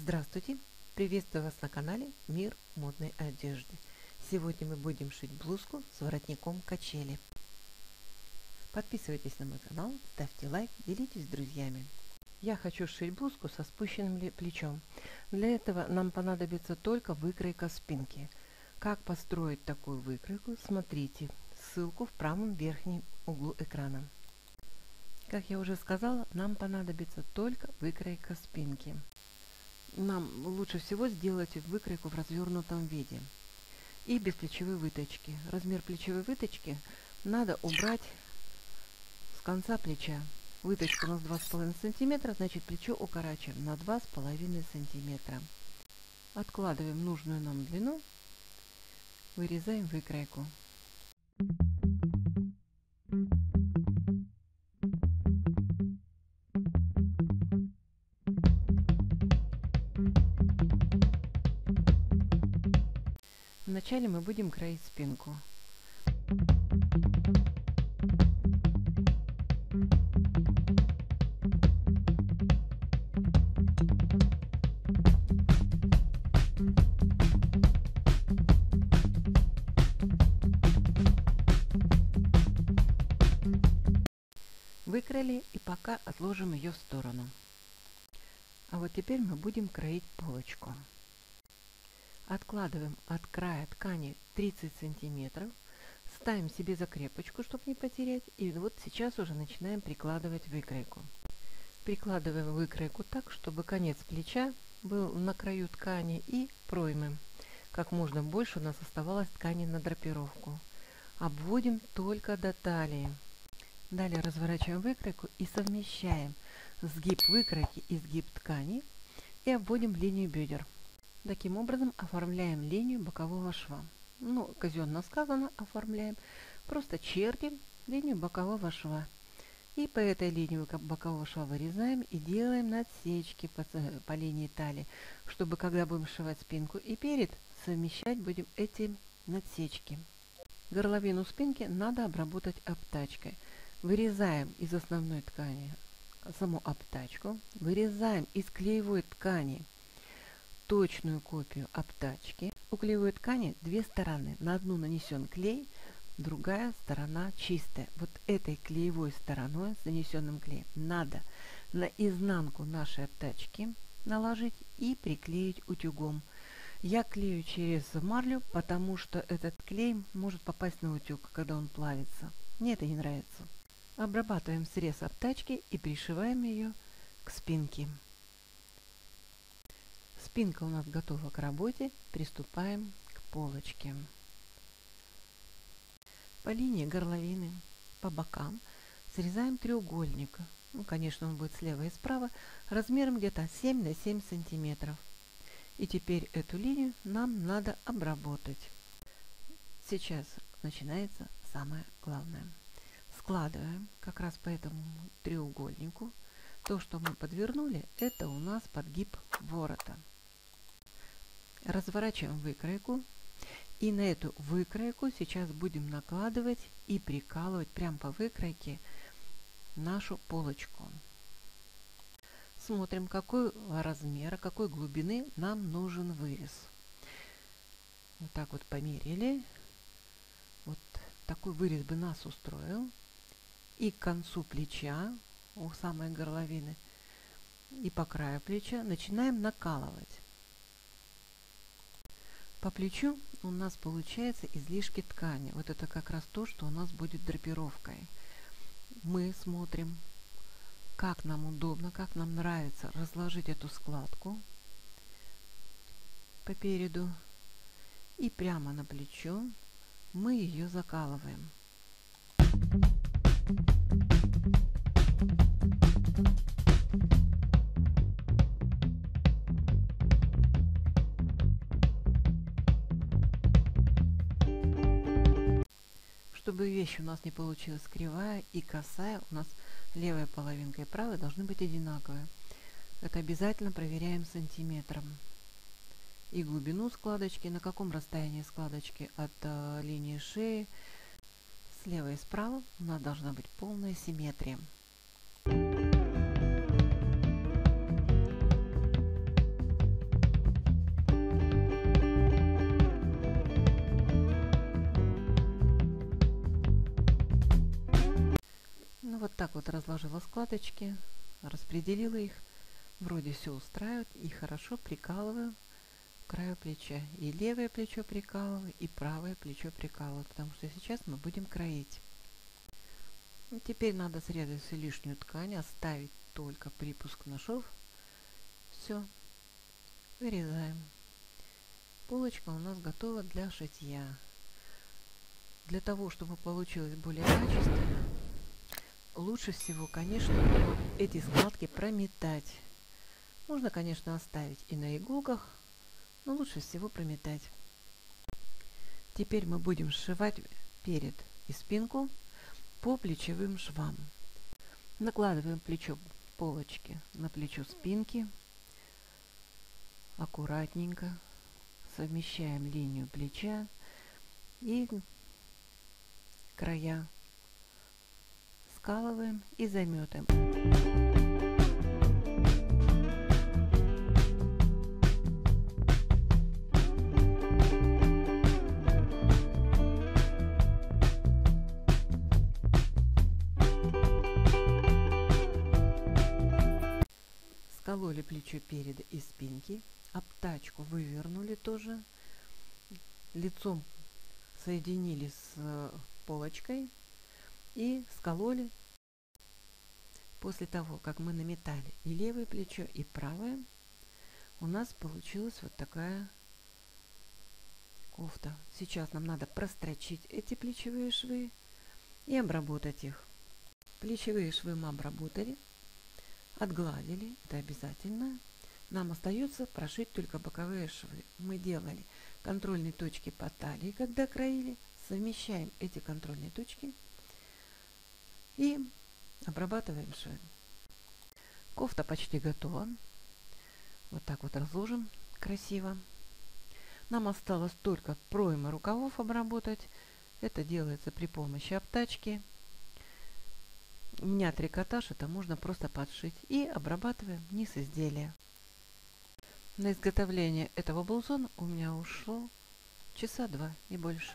Здравствуйте! Приветствую вас на канале Мир модной одежды. Сегодня мы будем шить блузку с воротником качели. Подписывайтесь на мой канал, ставьте лайк, делитесь с друзьями. Я хочу сшить блузку со спущенным плечом. Для этого нам понадобится только выкройка спинки. Как построить такую выкройку, смотрите ссылку в правом верхнем углу экрана. Как я уже сказала, нам понадобится только выкройка спинки. Нам лучше всего сделать выкройку в развернутом виде и без плечевой выточки. Размер плечевой выточки надо убрать с конца плеча. Выточка у нас 2,5 см, значит плечо укорачиваем на 2,5 см. Откладываем нужную нам длину, вырезаем выкройку. Вначале мы будем кроить спинку. Выкроили и пока отложим ее в сторону. А вот теперь мы будем кроить полочку. Откладываем от края ткани 30 сантиметров, ставим себе закрепочку, чтобы не потерять, и вот сейчас уже начинаем прикладывать выкройку. Прикладываем выкройку так, чтобы конец плеча был на краю ткани и проймы. Как можно больше у нас оставалось ткани на драпировку. Обводим только до талии. Далее разворачиваем выкройку и совмещаем сгиб выкройки и сгиб ткани и обводим линию бедер. Таким образом оформляем линию бокового шва. Ну, казенно сказано, оформляем. Просто чертим линию бокового шва. И по этой линии бокового шва вырезаем и делаем надсечки по, по линии талии, чтобы когда будем сшивать спинку и перед, совмещать будем эти надсечки. Горловину спинки надо обработать обтачкой. Вырезаем из основной ткани саму обтачку, вырезаем из клеевой ткани точную копию обтачки. У клеевой ткани две стороны. На одну нанесен клей, другая сторона чистая. Вот этой клеевой стороной с нанесенным клеем надо на изнанку нашей обтачки наложить и приклеить утюгом. Я клею через марлю, потому что этот клей может попасть на утюг, когда он плавится. Мне это не нравится. Обрабатываем срез обтачки и пришиваем ее к спинке. Спинка у нас готова к работе. Приступаем к полочке. По линии горловины, по бокам срезаем треугольник. Ну, конечно, он будет слева и справа, размером где-то 7 на 7 сантиметров. И теперь эту линию нам надо обработать. Сейчас начинается самое главное. Складываем как раз по этому треугольнику. То, что мы подвернули, это у нас подгиб ворота. Разворачиваем выкройку. И на эту выкройку сейчас будем накладывать и прикалывать прямо по выкройке нашу полочку. Смотрим, какой размера, какой глубины нам нужен вырез. Вот так вот померили. Вот такой вырез бы нас устроил. И к концу плеча, у самой горловины, и по краю плеча начинаем накалывать. По плечу у нас получается излишки ткани. Вот это как раз то, что у нас будет драпировкой. Мы смотрим, как нам удобно, как нам нравится разложить эту складку по переду. И прямо на плечо мы ее закалываем. Чтобы вещь у нас не получилась кривая и косая, у нас левая половинка и правая должны быть одинаковые. Это обязательно проверяем сантиметром. И глубину складочки, на каком расстоянии складочки от э, линии шеи. Слева и справа у нас должна быть полная симметрия. Так вот разложила складочки, распределила их. Вроде все устраивает и хорошо прикалываю к краю плеча. И левое плечо прикалываю, и правое плечо прикалываю, потому что сейчас мы будем кроить. Теперь надо срезать всю лишнюю ткань, оставить только припуск на шов. Все, вырезаем. Полочка у нас готова для шитья. Для того, чтобы получилось более качественно, лучше всего, конечно, эти складки прометать. Можно, конечно, оставить и на иголках, но лучше всего прометать. Теперь мы будем сшивать перед и спинку по плечевым швам. Накладываем плечо полочки на плечо спинки. Аккуратненько совмещаем линию плеча и края скалываем и заметаем. Скололи плечо переда и спинки, обтачку вывернули тоже, лицом соединили с э, полочкой и скололи. После того, как мы наметали и левое плечо, и правое, у нас получилась вот такая кофта. Сейчас нам надо прострочить эти плечевые швы и обработать их. Плечевые швы мы обработали, отгладили, это обязательно. Нам остается прошить только боковые швы. Мы делали контрольные точки по талии, когда кроили, совмещаем эти контрольные точки и обрабатываем швы. Кофта почти готова. Вот так вот разложим красиво. Нам осталось только проймы рукавов обработать. Это делается при помощи обтачки. У меня трикотаж, это можно просто подшить. И обрабатываем низ изделия. На изготовление этого блузона у меня ушло часа два, и больше.